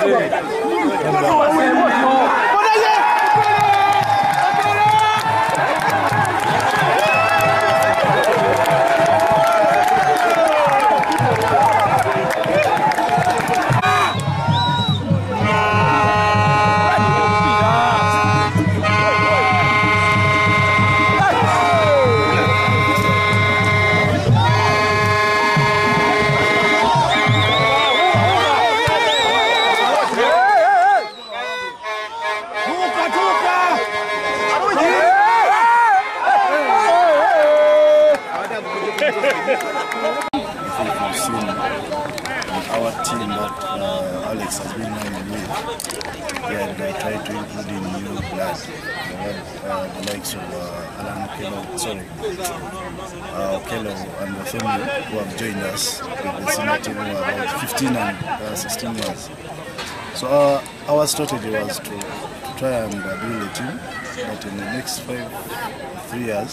Come on, come on. grateful for our team that uh, Alex has been running with. Yeah, and I try to include in new blood, the, uh, the likes of uh, Alan Kello, sorry, uh, Kello and the family who have joined us with the senior team who are about 15 and uh, 16 years. So uh, our strategy was to try and build a team, but in the next five, three years,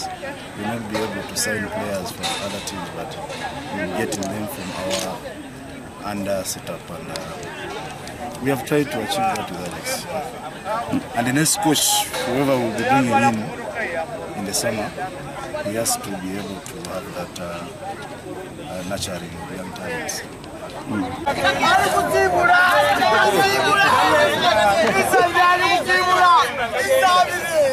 we might be able to sign players from other teams, but we'll getting them from our under setup. And uh, we have tried to achieve that with Alex. And the next coach, whoever will be bringing in in the summer, he has to be able to have that uh, uh, nurturing of young talents. Mm.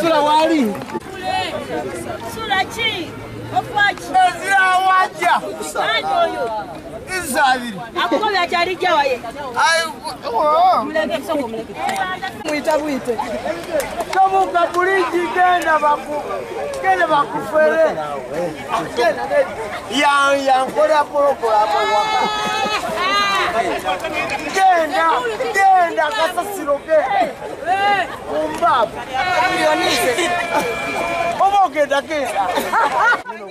sula wali sulaki okwaki ezira wajja oyo izabiri akukola kyali jawaye mwita bwite tomuka bulingi genda baku genda bakufere yankola program genda genda ende akasasiroke kumbabu obogendakenda